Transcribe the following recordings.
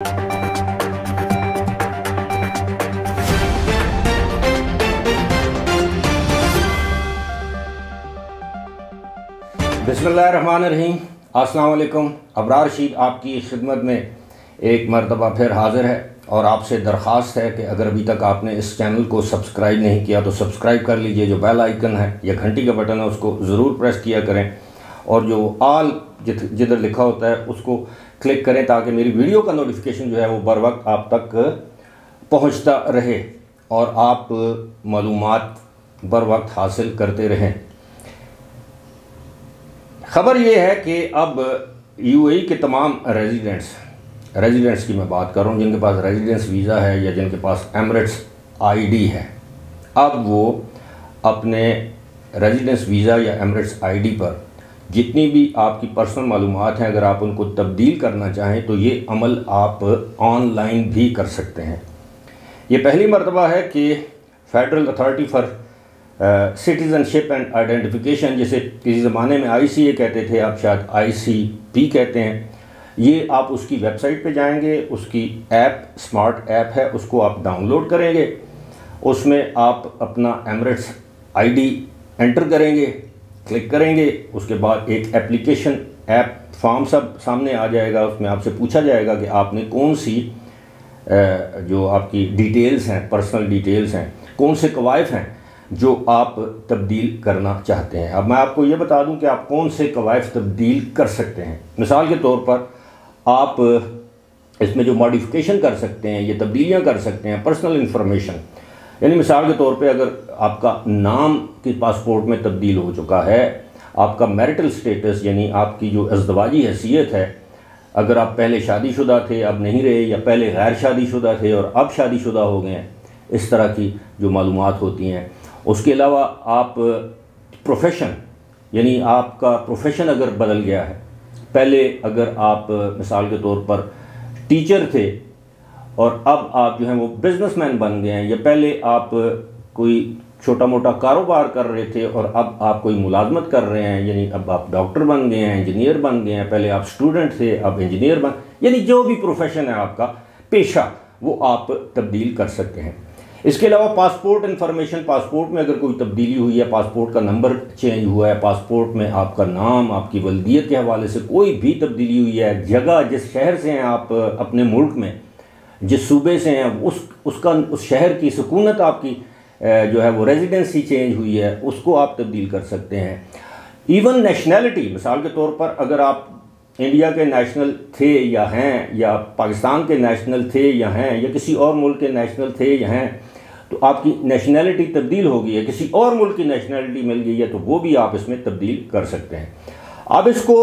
बसमीम अस्सलाम अबरार रशीद आपकी खिदमत में एक मरतबा फिर हाज़िर है और आपसे दरख्वास्त है कि अगर अभी तक आपने इस चैनल को सब्सक्राइब नहीं किया तो सब्सक्राइब कर लीजिए। जो बेल आइकन है या घंटी का बटन है उसको ज़रूर प्रेस किया करें। और जो आल जिधर लिखा होता है, उसको क्लिक करें ताकि मेरी वीडियो का नोटिफिकेशन जो है वो बर वक्त आप तक पहुँचता रहे और आप मालूम बर वक्त हासिल करते रहें। ख़बर यह है कि अब यूएई के तमाम रेजिडेंट्स रेजिडेंट्स की मैं बात कर रहा हूँ, जिनके पास रेजिडेंस वीज़ा है या जिनके पास एमरेट्स आईडी है, अब वो अपने रेजिडेंस वीज़ा या एमरेट्स आईडी पर जितनी भी आपकी पर्सनल मालूम हैं, अगर आप उनको तब्दील करना चाहें तो ये अमल आप ऑनलाइन भी कर सकते हैं। ये पहली मरतबा है कि Federal Authority for Citizenship and Identification, जिसे किसी ज़माने में आई सी ए कहते थे आप शायद आई सी पी कहते हैं, ये आप उसकी वेबसाइट पे जाएँगे, उसकी ऐप, स्मार्ट ऐप है, उसको आप डाउनलोड करेंगे, उसमें आप अपना एमरेट्स आईडी एंटर करेंगे क्लिक करेंगे, उसके बाद एक एप्लीकेशन ऐप फॉर्म सब सामने आ जाएगा, उसमें आपसे पूछा जाएगा कि आपने कौन सी जो आपकी डिटेल्स हैं पर्सनल डिटेल्स हैं, कौन से कवायफ हैं, जो आप तब्दील करना चाहते हैं। अब मैं आपको ये बता दूँ कि आप कौन से कवायद तब्दील कर सकते हैं। मिसाल के तौर पर, आप इसमें जो मॉडिफिकेशन कर सकते हैं, ये तब्दीलियाँ कर सकते हैं पर्सनल इन्फॉर्मेशन यानी मिसाल के तौर पे अगर आपका नाम की पासपोर्ट में तब्दील हो चुका है, आपका मैरिटल स्टेटस यानी आपकी जो अजदवाजी हैसियत है, अगर आप पहले शादीशुदा थे, अब नहीं रहे, या पहले गैर शादीशुदा थे और अब शादीशुदा हो गए हैं, इस तरह की जो मालूम होती हैं। उसके अलावा आप प्रोफेशन यानी आपका प्रोफेशन अगर बदल गया है, पहले अगर आप मिसाल के तौर पर टीचर थे और अब आप जो हैं वो बिजनेसमैन बन गए हैं। या पहले आप कोई छोटा मोटा कारोबार कर रहे थे और अब आप कोई मुलाजमत कर रहे हैं, यानी अब आप डॉक्टर बन गए हैं, इंजीनियर बन गए हैं, पहले आप स्टूडेंट थे, अब इंजीनियर बन, यानी जो भी प्रोफेशन है आपका, पेशा, वो आप तब्दील कर सकते हैं। इसके अलावा पासपोर्ट इन्फॉर्मेशन पासपोर्ट में अगर कोई तब्दीली हुई है पासपोर्ट का नंबर चेंज हुआ है पासपोर्ट में आपका नाम, आपकी वल्दियत के हवाले से कोई भी तब्दीली हुई है, जगह जिस शहर से हैं आप अपने मुल्क में जिस सूबे से हैं, उस, उसका, उस शहर की सुकूनत आपकी जो है वो रेजिडेंसी चेंज हुई है, उसको आप तब्दील कर सकते हैं। इवन नेशनैलिटी मिसाल के तौर पर अगर आप इंडिया के नेशनल थे या हैं, या पाकिस्तान के नेशनल थे या हैं, या किसी और मुल्क के नेशनल थे या हैं तो आपकी नेशनैलिटी तब्दील हो गई है, किसी और मुल्क की नेशनैलिटी मिल गई है तो वो भी आप इसमें तब्दील कर सकते हैं। अब इसको,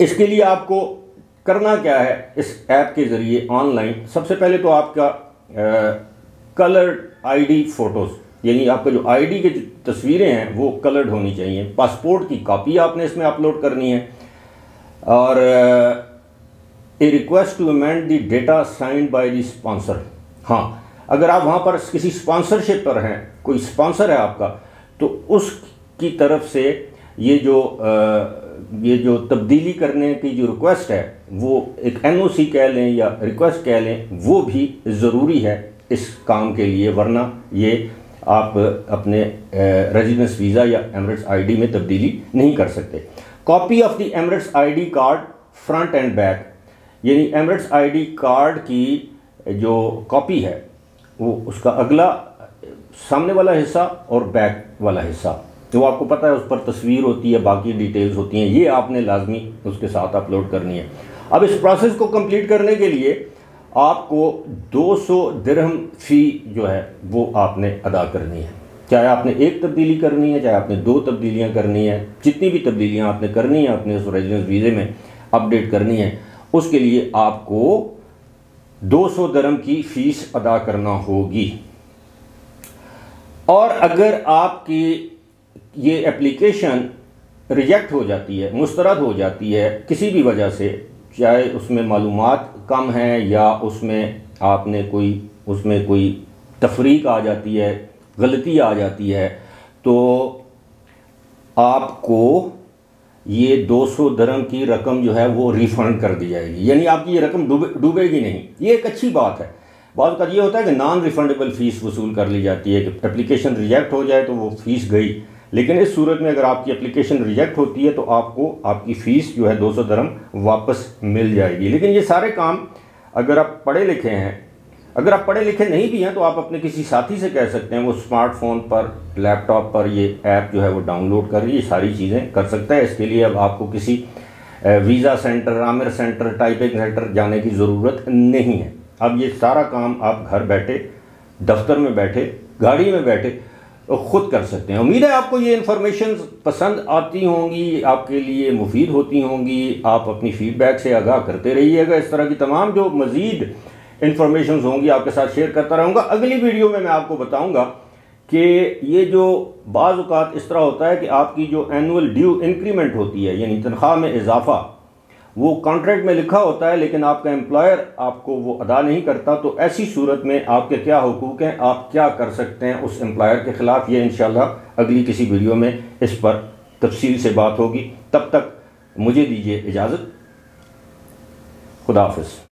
इसके लिए आपको करना क्या है इस ऐप के ज़रिए ऑनलाइन? सबसे पहले तो आपका कलर्ड आईडी फ़ोटोज़ यानी आपका जो आईडी की तस्वीरें हैं वो कलर्ड होनी चाहिए। पासपोर्ट की कॉपी आपने इसमें अपलोड करनी है। और a request to amend the data signed by the sponsor. हाँ अगर आप वहाँ पर किसी स्पॉन्सरशिप पर हैं कोई स्पॉन्सर है आपका तो उसकी तरफ़ से ये जो आ, ये जो तब्दीली करने की जो रिक्वेस्ट है, वो एक एनओसी कह लें या रिक्वेस्ट कह लें, वो भी ज़रूरी है इस काम के लिए, वरना ये आप अपने रेजिडेंस वीज़ा या एमरेट्स आईडी में तब्दीली नहीं कर सकते। Copy of the Emirates ID card front and back यानी एमरेट्स आईडी कार्ड की जो कॉपी है, वो उसका अगला सामने वाला हिस्सा और बैक वाला हिस्सा। तो वो आपको पता है उस पर तस्वीर होती है, बाकी डिटेल्स होती हैं। ये आपने लाजमी उसके साथ अपलोड करनी है। अब इस प्रोसेस को कंप्लीट करने के लिए आपको 200 दिरहम फ़ी जो है, वो आपने अदा करनी है। चाहे आपने एक तब्दीली करनी है, चाहे आपने दो तब्दीलियाँ करनी है, जितनी भी तब्दीलियाँ आपने करनी है अपने उस रेजिडेंस वीज़े में अपडेट करनी है, उसके लिए आपको 200 दरम की फ़ीस अदा करना होगी। और अगर आपकी ये एप्लीकेशन रिजेक्ट हो जाती है, मुस्तरद हो जाती है किसी भी वजह से, चाहे उसमें मालूम कम है या उसमें आपने कोई, उसमें कोई तफरीक आ जाती है, गलती आ जाती है तो आपको ये 200 दरम की रकम जो है वो रिफ़ंड कर दी जाएगी। यानी आपकी ये रकम डूबे, डूबेगी नहीं। ये एक अच्छी बात है। बात का ये होता है कि नॉन रिफंडेबल फ़ीस वसूल कर ली जाती है। कि एप्लीकेशन रिजेक्ट हो जाए तो वो फ़ीस गई। लेकिन इस सूरत में अगर आपकी एप्लीकेशन रिजेक्ट होती है तो आपको आपकी फ़ीस जो है, दो सौ दरम वापस मिल जाएगी। लेकिन ये सारे काम अगर आप पढ़े लिखे हैं, अगर आप पढ़े लिखे नहीं भी हैं तो आप अपने किसी साथी से कह सकते हैं, वो स्मार्टफ़ोन पर लैपटॉप पर ये ऐप जो है, वो डाउनलोड कर ये सारी चीज़ें कर सकता है। इसके लिए अब आपको किसी visa centre Amer centre typing centre जाने की ज़रूरत नहीं है। अब ये सारा काम आप घर बैठे, दफ्तर में बैठे, गाड़ी में बैठे ख़ुद कर सकते हैं। उम्मीद है आपको ये इन्फॉर्मेशन पसंद आती होंगी, आपके लिए मुफीद होती होंगी। आप अपनी फ़ीडबैक से आगाह करते रहिएगा। इस तरह की तमाम जो मज़ीद इन्फॉर्मेशन होंगी, आपके साथ शेयर करता रहूँगा। अगली वीडियो में मैं आपको बताऊँगा कि ये जो बाज़ात इस तरह होता है कि आपकी जो एनुअल ड्यू इंक्रीमेंट होती है, यानी तनख्वाह में इजाफा वो कॉन्ट्रैक्ट में लिखा होता है, लेकिन आपका एम्प्लॉयर आपको वो अदा नहीं करता तो ऐसी सूरत में आपके क्या हकूक़ हैं? आप क्या कर सकते हैं उस एम्प्लॉयर के ख़िलाफ़? ये इन अगली किसी वीडियो में इस पर तफसील से बात होगी। तब तक मुझे दीजिए इजाज़त। खुदाफिज